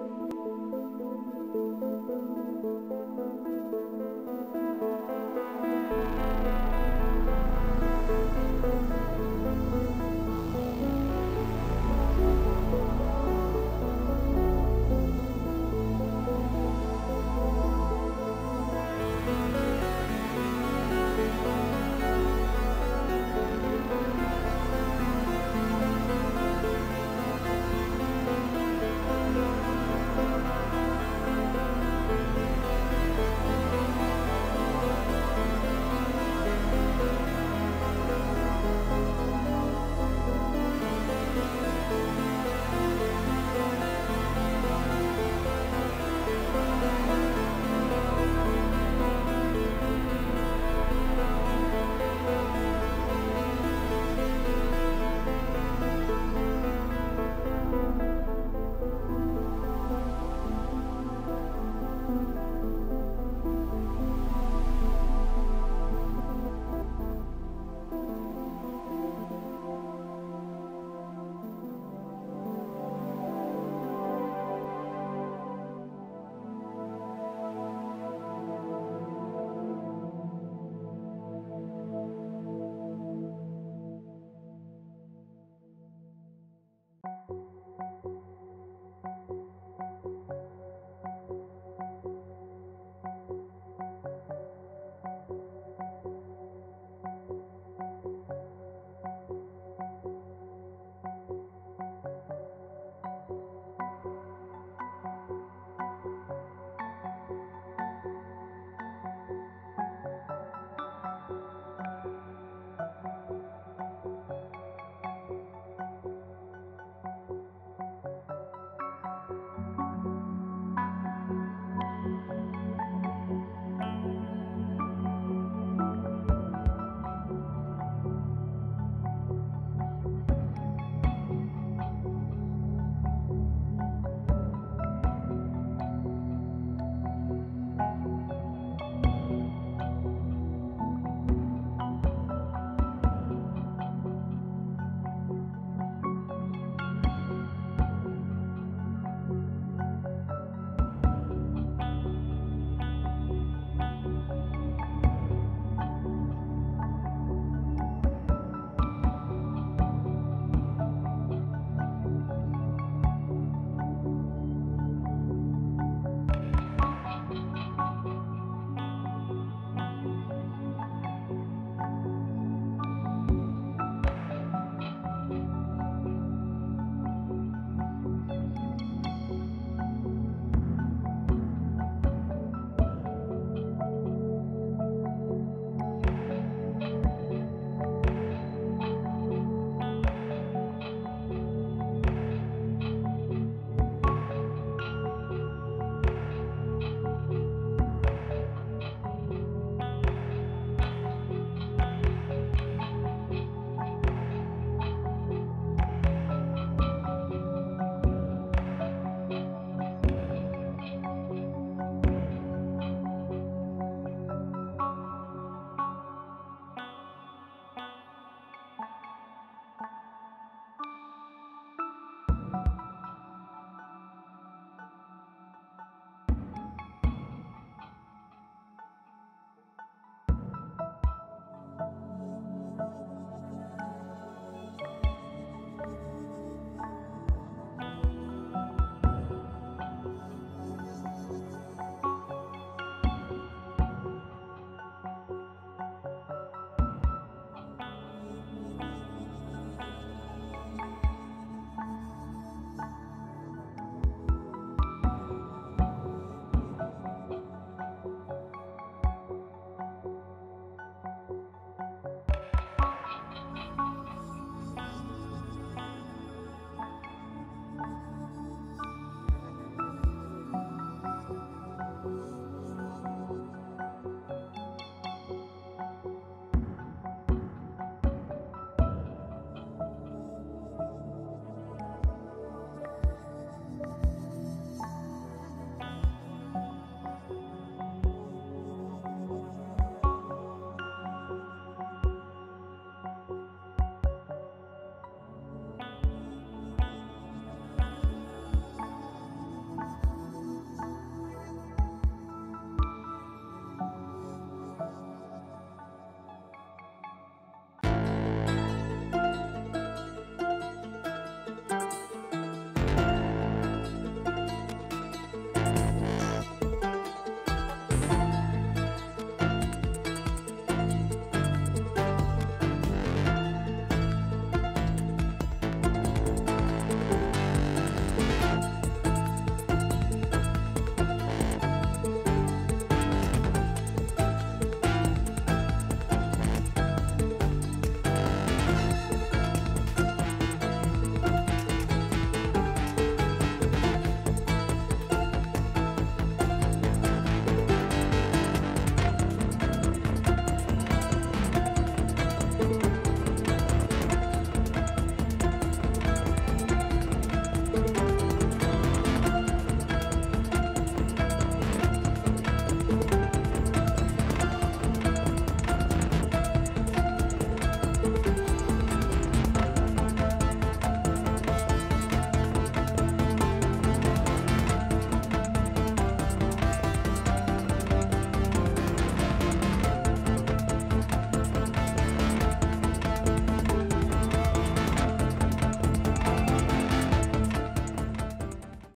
う